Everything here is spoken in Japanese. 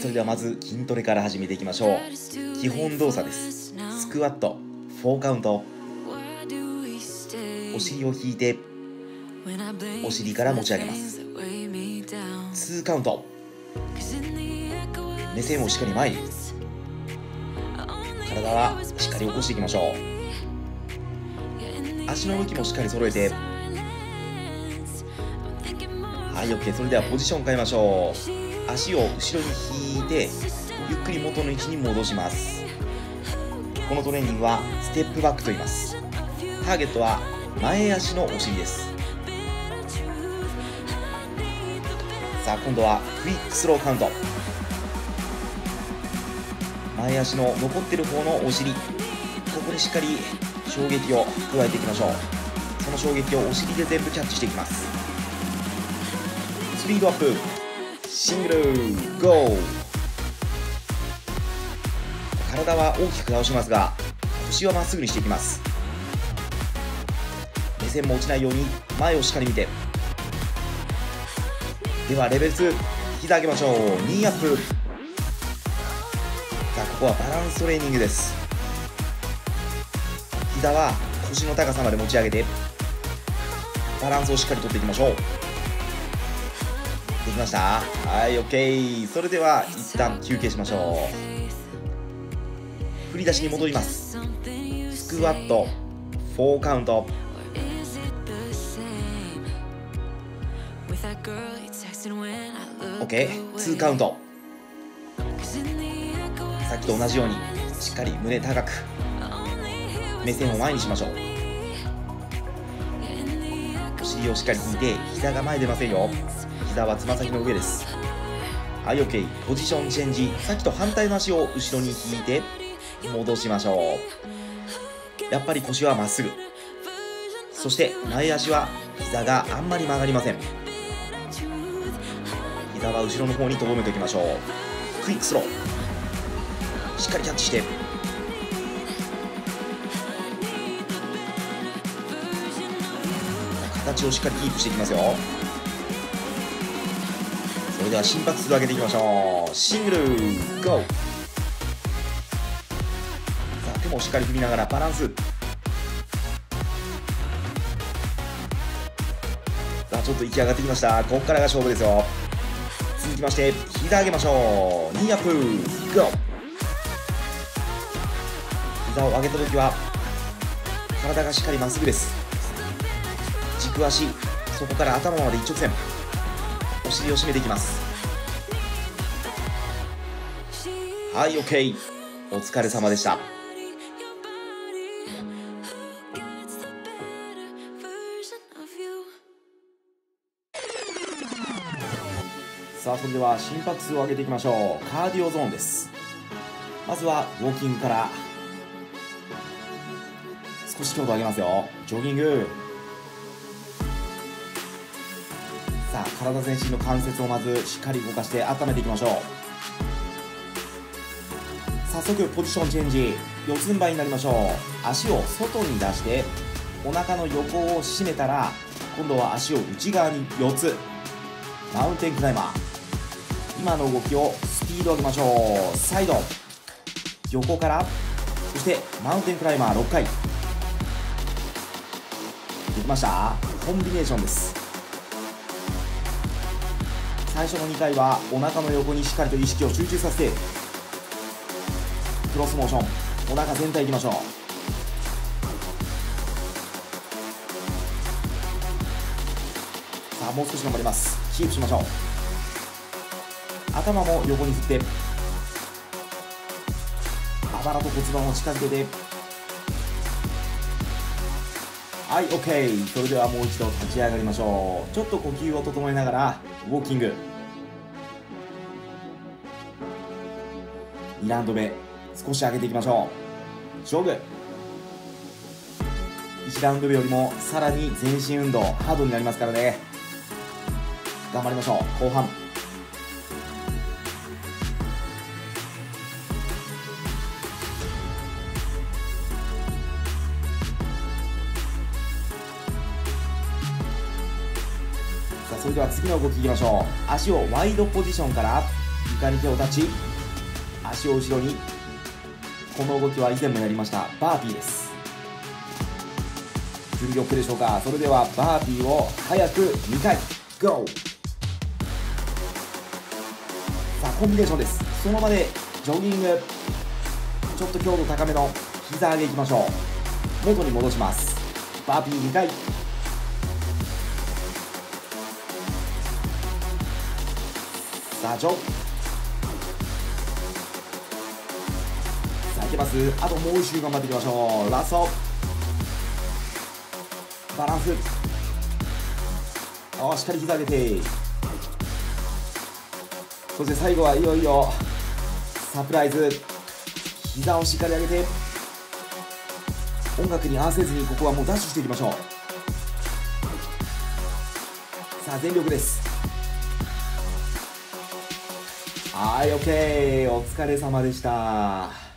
それではまず筋トレから始めていきましょう。基本動作です。スクワット4カウント。お尻を引いてお尻から持ち上げます。2カウント。目線をしっかり前に。体はしっかり起こしていきましょう。足の動きもしっかり揃えてはい OK それではポジション変えましょう。足を後ろに引いてゆっくり元の位置に戻します。このトレーニングはステップバックと言います。ターゲットは前足のお尻です。さあ今度はクイックスローカウント。前足の残ってる方のお尻。ここにしっかり衝撃を加えていきましょう。その衝撃をお尻で全部キャッチしていきます。ピードアップ。シングルゴー。体は大きく倒しますが腰はまっすぐにしていきます。目線も落ちないように前をしっかり見て。ではレベル2膝上げましょう。ニーアップさあここはバランストレーニングです。膝は腰の高さまで持ち上げてバランスをしっかりとっていきましょう。できました？はい OK それでは一旦休憩しましょう。振り出しに戻ります。スクワット4カウント。OK2 カウント。さっきと同じようにしっかり胸高く目線を前にしましょう。をしっかり引いて膝が前出ませんよ。膝はつま先の上です。はい OK ポジションチェンジさっきと反対の足を後ろに引いて戻しましょう。やっぱり腰はまっすぐ。そして前足は膝があんまり曲がりません。膝は後ろの方にとどめておきましょう。クイックスロー。しっかりキャッチして。形をしっかりキープしていきますよ。それでは心拍数を上げていきましょう。シングル GO。さあ手もしっかり振りながらバランス。さあちょっと息上がってきました。ここからが勝負ですよ。続きまして膝上げましょう。ニーアップゴー。膝を上げた時は体がしっかりまっすぐです。軸足そこから頭まで一直線お尻を締めていきます。はい OK お疲れ様でした。さあそれでは心拍数を上げていきましょう。カーディオゾーンです。まずはウォーキングから少し強度上げますよ。ジョギング。さあ体全身の関節をまずしっかり動かして温めていきましょう。早速ポジションチェンジ。四つん這いになりましょう。足を外に出してお腹の横を締めたら今度は足を内側に4つ。マウンテンクライマー。今の動きをスピード上げましょう。サイド。横からそしてマウンテンクライマー6回。できました。コンビネーションです。最初の2回はお腹の横にしっかりと意識を集中させてクロスモーション。お腹全体いきましょう。さあもう少し頑張ります。キープしましょう。頭も横に振ってあばらと骨盤を近づけて。はい OK それではもう一度立ち上がりましょう。ちょっと呼吸を整えながらウォーキング。2ラウンド目少し上げていきましょう。勝負。1ラウンド目よりもさらに全身運動ハードになりますからね。頑張りましょう。後半。さあそれでは次の動きいきましょう。足をワイドポジションから。床に手をタッチ足を後ろに。この動きは以前もやりました。バーピーです。準備 OK でしょうか。それではバーピーを早く2回 GO さあコンビネーションです。その場でジョギング。ちょっと強度高めの膝上げいきましょう。元に戻します。バーピー2回さあジョいけます。あともう一周頑張っていきましょう。ラスト。バランス。あしっかり膝上げて。そして最後はいよいよサプライズ。膝をしっかり上げて。音楽に合わせずにここはもうダッシュしていきましょう。さあ全力です。はい OK お疲れ様でした。